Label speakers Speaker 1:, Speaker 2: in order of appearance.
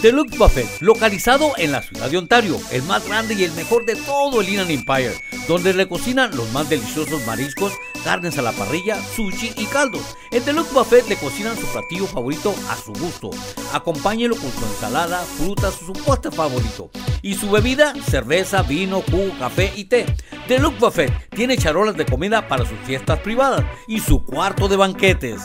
Speaker 1: The Deluxe Buffet, localizado en la ciudad de Ontario, el más grande y el mejor de todo el Inland Empire, donde le cocinan los más deliciosos mariscos, carnes a la parrilla, sushi y caldos. En The Deluxe Buffet le cocinan su platillo favorito a su gusto. Acompáñelo con su ensalada, frutas, su postre favorito. Y su bebida, cerveza, vino, jugo, café y té. Deluxe Buffet tiene charolas de comida para sus fiestas privadas y su cuarto de banquetes.